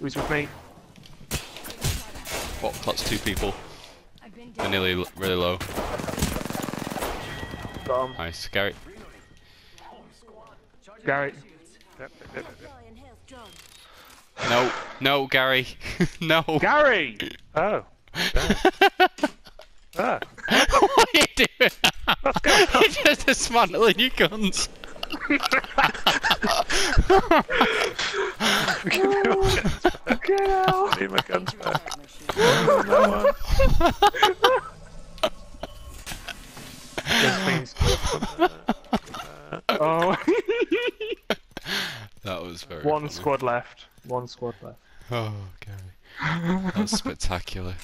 Who's with me? Oh, that's two people. They're nearly really low. Got. Nice. Gary. Gary. Yep, yep, yep, yep. No, no, Gary. no. Gary! Oh. Ah. what are you doing? You're just dismantling your guns. Get out! Need my guns back. Oh, That was very one funny. squad left. One squad left. Oh, Gary. That was spectacular.